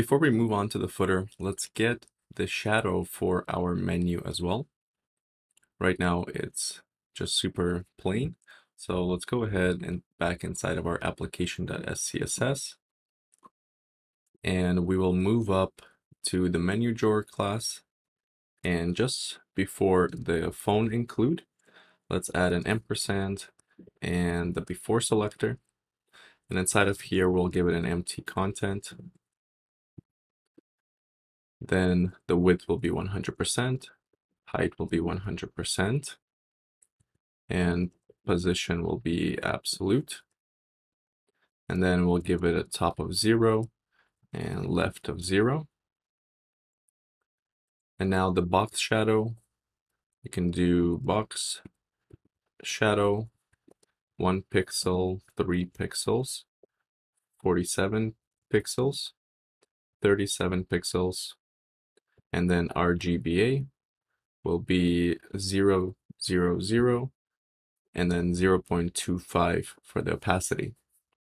Before we move on to the footer, let's get the shadow for our menu as well. Right now it's just super plain. So let's go ahead and back inside of our application.scss and we will move up to the menu drawer class and just before the phone include let's add an ampersand and the before selector and inside of here we'll give it an empty content then the width will be 100% height will be 100% and position will be absolute. And then we'll give it a top of zero and left of zero. And now the box shadow, you can do box shadow, one pixel, three pixels, 47 pixels, 37 pixels, and then RGBA will be 0, 0, 0, and then 0 0.25 for the opacity.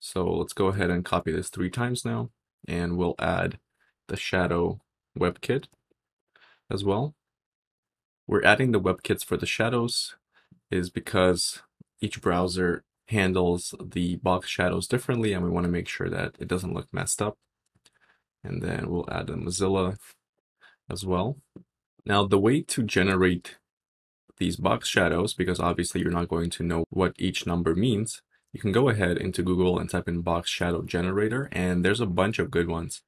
So let's go ahead and copy this three times now, and we'll add the shadow WebKit as well. We're adding the WebKits for the shadows is because each browser handles the box shadows differently and we want to make sure that it doesn't look messed up. And then we'll add the Mozilla as well. Now the way to generate these box shadows, because obviously you're not going to know what each number means, you can go ahead into Google and type in box shadow generator and there's a bunch of good ones,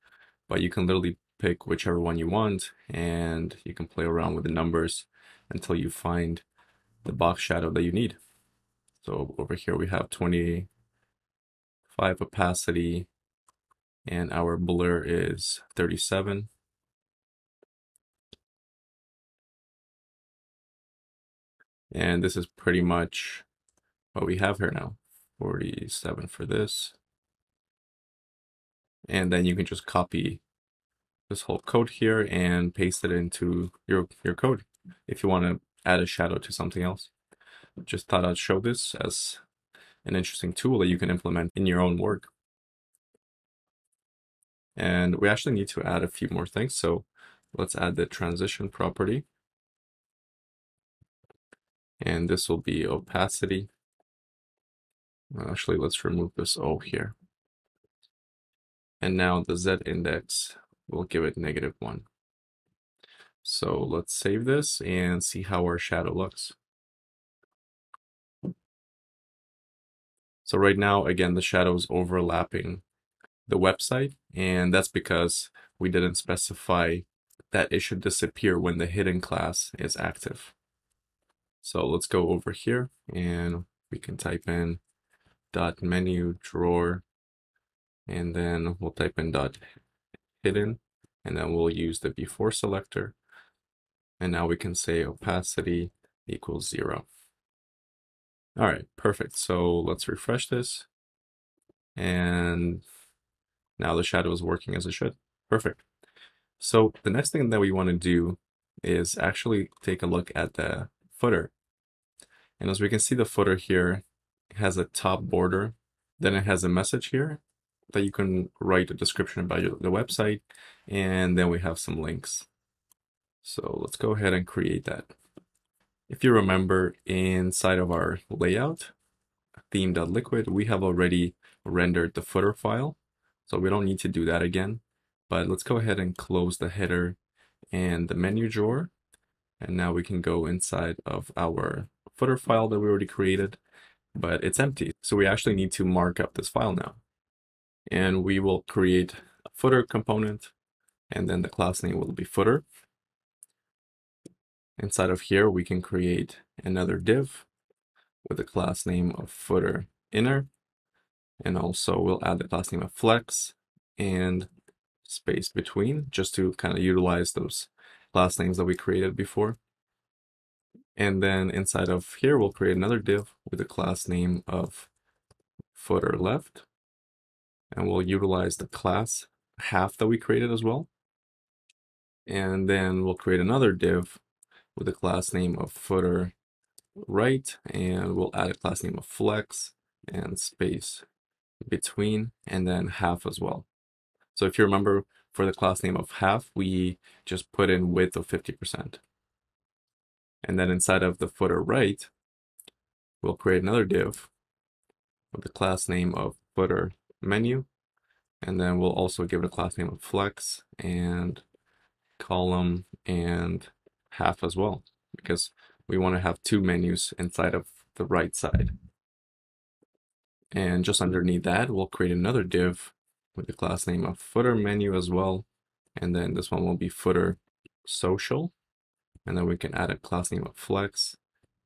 but you can literally pick whichever one you want and you can play around with the numbers until you find the box shadow that you need. So over here we have 25 opacity and our blur is 37. And this is pretty much what we have here now. 47 for this. And then you can just copy this whole code here and paste it into your, your code if you want to add a shadow to something else. Just thought I'd show this as an interesting tool that you can implement in your own work. And we actually need to add a few more things. So let's add the transition property. And this will be opacity. Actually, let's remove this O here. And now the Z index we'll give it negative one. So let's save this and see how our shadow looks. So right now, again, the shadow is overlapping the website, and that's because we didn't specify that it should disappear when the hidden class is active. So let's go over here and we can type in dot menu drawer and then we'll type in dot hidden, and then we'll use the before selector. And now we can say opacity equals zero. All right, perfect. So let's refresh this. And now the shadow is working as it should. Perfect. So the next thing that we want to do is actually take a look at the footer. And as we can see, the footer here has a top border. Then it has a message here that you can write a description about your, the website, and then we have some links. So let's go ahead and create that. If you remember, inside of our layout, theme.liquid, we have already rendered the footer file, so we don't need to do that again. But let's go ahead and close the header and the menu drawer. And now we can go inside of our footer file that we already created, but it's empty. So we actually need to mark up this file now and we will create a footer component and then the class name will be footer. Inside of here, we can create another div with the class name of footer inner. And also we'll add the class name of flex and space between just to kind of utilize those class names that we created before. And then inside of here, we'll create another div with the class name of footer left and we'll utilize the class half that we created as well. And then we'll create another div with a class name of footer right, and we'll add a class name of flex and space between, and then half as well. So if you remember, for the class name of half, we just put in width of 50%. And then inside of the footer right, we'll create another div with the class name of footer menu. And then we'll also give it a class name of flex and column and half as well, because we want to have two menus inside of the right side. And just underneath that, we'll create another div with the class name of footer menu as well. And then this one will be footer social. And then we can add a class name of flex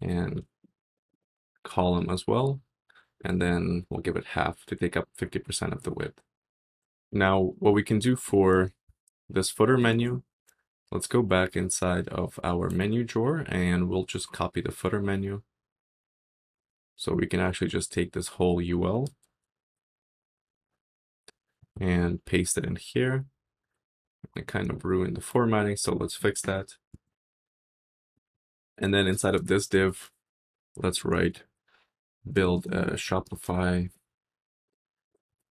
and column as well. And then we'll give it half to take up 50% of the width. Now, what we can do for this footer menu, let's go back inside of our menu drawer and we'll just copy the footer menu. So we can actually just take this whole UL and paste it in here. It kind of ruined the formatting, so let's fix that. And then inside of this div, let's write build a Shopify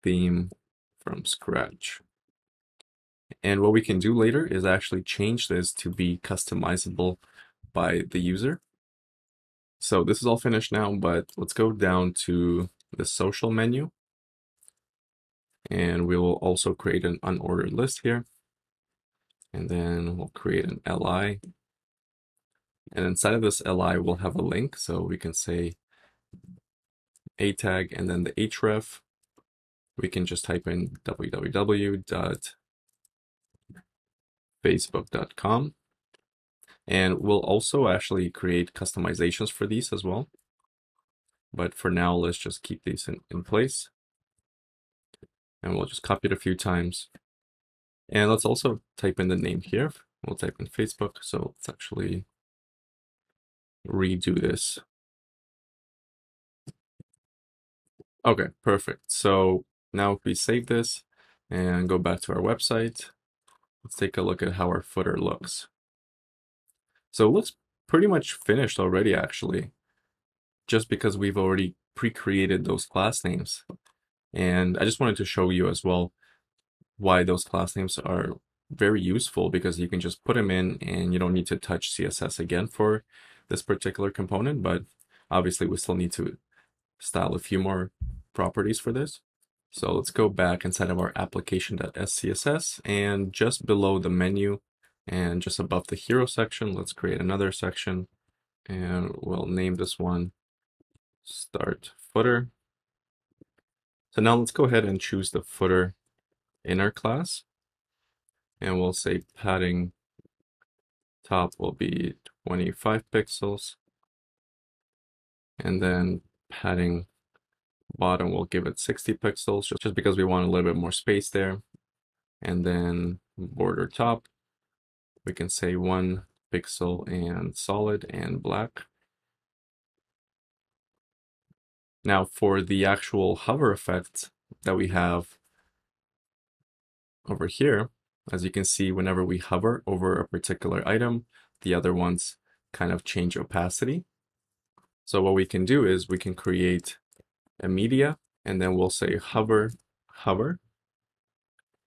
theme from scratch. And what we can do later is actually change this to be customizable by the user. So this is all finished now, but let's go down to the social menu and we will also create an unordered list here. And then we'll create an LI. And inside of this LI, we'll have a link. So we can say a tag and then the href. We can just type in www.facebook.com. And we'll also actually create customizations for these as well. But for now, let's just keep these in, in place and we'll just copy it a few times. And let's also type in the name here. We'll type in Facebook. So let's actually redo this. Okay, perfect. So now if we save this and go back to our website, let's take a look at how our footer looks. So it looks pretty much finished already, actually, just because we've already pre-created those class names. And I just wanted to show you as well why those class names are very useful because you can just put them in and you don't need to touch CSS again for this particular component, but obviously we still need to style a few more properties for this. So let's go back inside of our application.scss and just below the menu and just above the hero section, let's create another section and we'll name this one start footer. So now let's go ahead and choose the footer inner class. And we'll say padding top will be 25 pixels. And then padding bottom will give it 60 pixels just because we want a little bit more space there. And then border top, we can say one pixel and solid and black. Now for the actual hover effect that we have over here, as you can see, whenever we hover over a particular item, the other ones kind of change opacity. So what we can do is we can create a media and then we'll say hover, hover,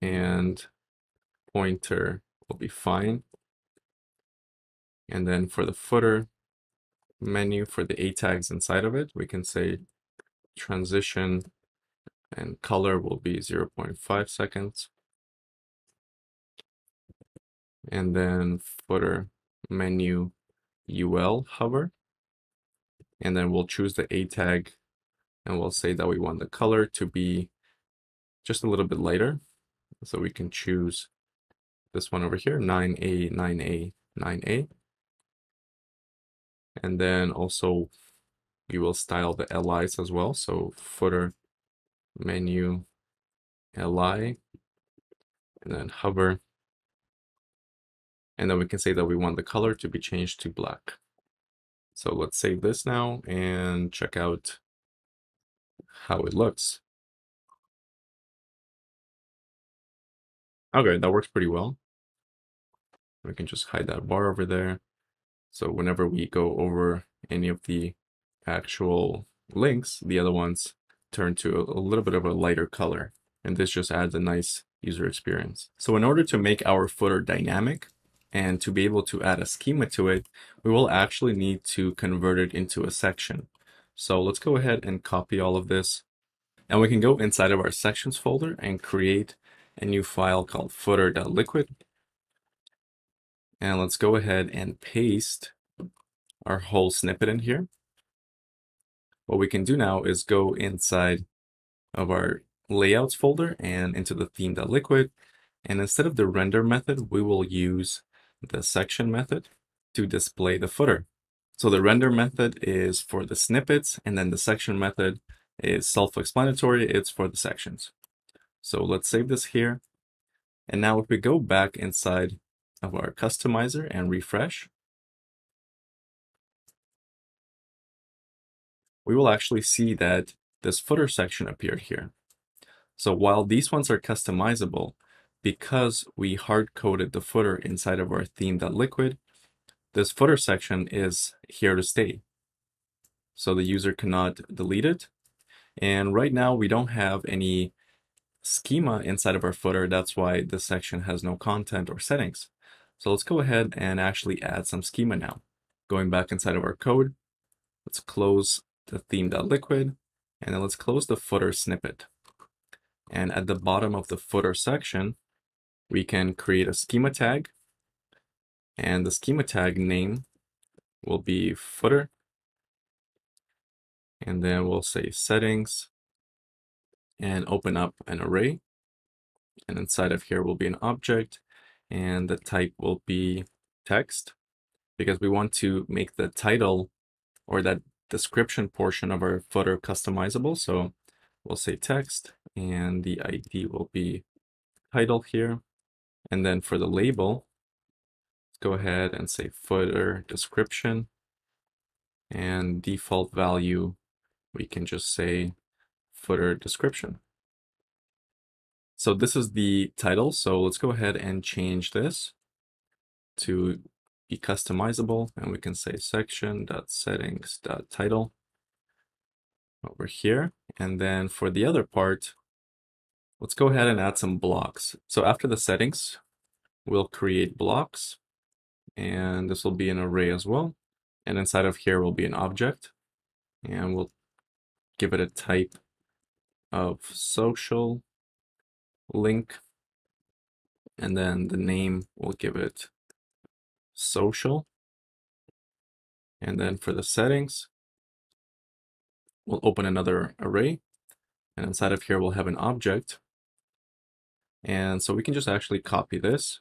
and pointer will be fine. And then for the footer menu for the A tags inside of it, we can say transition and color will be 0.5 seconds. And then footer menu UL hover. And then we'll choose the A tag and we'll say that we want the color to be just a little bit lighter. So we can choose this one over here, 9A, 9A, 9A. And then also we will style the LIs as well. So footer, menu, LI, and then hover. And then we can say that we want the color to be changed to black. So let's save this now and check out how it looks. Okay, that works pretty well. We can just hide that bar over there. So whenever we go over any of the actual links, the other ones turn to a, little bit of a lighter color. And this just adds a nice user experience. So in order to make our footer dynamic and to be able to add a schema to it, we will actually need to convert it into a section. So let's go ahead and copy all of this. And we can go inside of our sections folder and create a new file called footer.liquid. And let's go ahead and paste our whole snippet in here. What we can do now is go inside of our layouts folder and into the theme.liquid. And instead of the render method, we will use the section method to display the footer. So the render method is for the snippets, and then the section method is self-explanatory, it's for the sections. So let's save this here. And now if we go back inside of our customizer and refresh, we will actually see that this footer section appeared here. So while these ones are customizable, because we hard-coded the footer inside of our theme.liquid, this footer section is here to stay. So the user cannot delete it. And right now we don't have any schema inside of our footer. That's why this section has no content or settings. So let's go ahead and actually add some schema now. Going back inside of our code, let's close the theme.liquid and then let's close the footer snippet. And at the bottom of the footer section, we can create a schema tag. And the schema tag name will be footer. And then we'll say settings and open up an array. And inside of here will be an object and the type will be text because we want to make the title or that description portion of our footer customizable. So we'll say text and the ID will be title here. And then for the label, go ahead and say footer description and default value, we can just say footer description. So this is the title. So let's go ahead and change this to be customizable and we can say section.settings.title over here. And then for the other part, let's go ahead and add some blocks. So after the settings, we'll create blocks and this will be an array as well. And inside of here will be an object and we'll give it a type of social link. And then the name, we'll give it social. And then for the settings, we'll open another array. And inside of here, we'll have an object. And so we can just actually copy this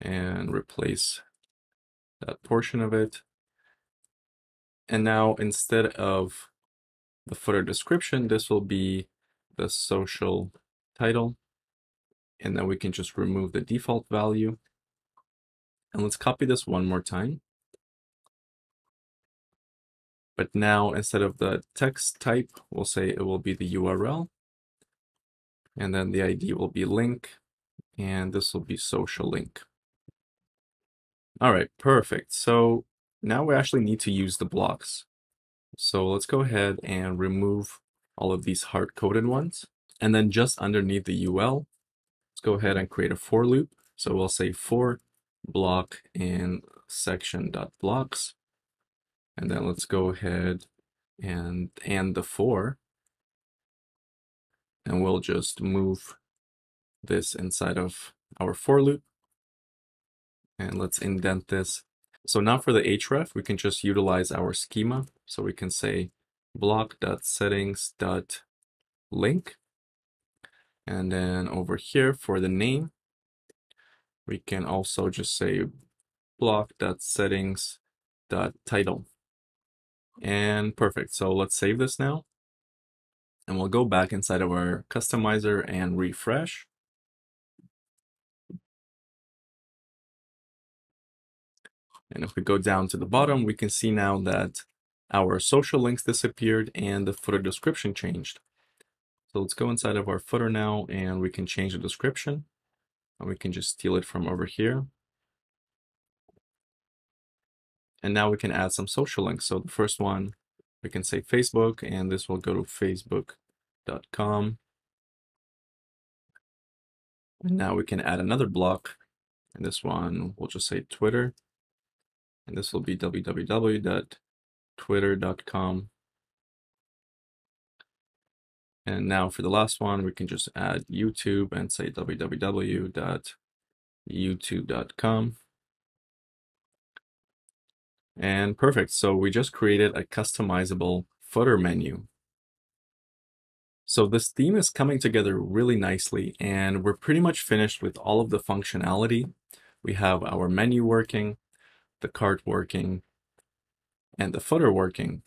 and replace that portion of it. And now instead of the footer description, this will be the social title. And then we can just remove the default value. And let's copy this one more time. But now instead of the text type, we'll say it will be the URL. And then the ID will be link. And this will be social link. All right, perfect. So now we actually need to use the blocks. So let's go ahead and remove all of these hard-coded ones. And then just underneath the UL, let's go ahead and create a for loop. So we'll say for block in section dot blocks. And then let's go ahead and and the for. And we'll just move this inside of our for loop. And let's indent this. So now for the href, we can just utilize our schema. So we can say block.settings.link. And then over here for the name, we can also just say block.settings.title. And perfect. So let's save this now. And we'll go back inside of our customizer and refresh. And if we go down to the bottom, we can see now that our social links disappeared and the footer description changed. So let's go inside of our footer now and we can change the description. And we can just steal it from over here. And now we can add some social links. So the first one, we can say Facebook, and this will go to facebook.com And now we can add another block. And this one, we'll just say Twitter. And this will be www.twitter.com. And now for the last one, we can just add YouTube and say www.youtube.com. And perfect. So we just created a customizable footer menu. So this theme is coming together really nicely and we're pretty much finished with all of the functionality. We have our menu working, the cart working, and the footer working.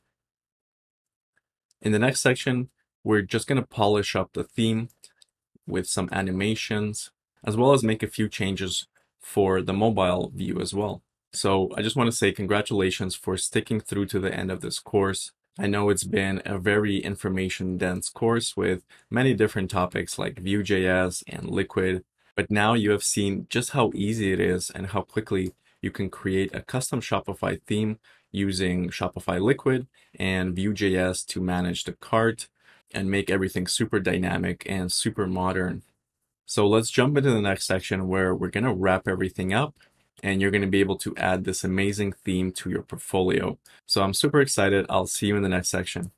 In the next section, we're just going to polish up the theme with some animations, as well as make a few changes for the mobile view as well. So I just want to say congratulations for sticking through to the end of this course. I know it's been a very information dense course with many different topics like Vue.js and Liquid, but now you have seen just how easy it is and how quickly you can create a custom Shopify theme using Shopify Liquid and Vue.js to manage the cart and make everything super dynamic and super modern. So let's jump into the next section where we're going to wrap everything up and you're going to be able to add this amazing theme to your portfolio. So I'm super excited. I'll see you in the next section.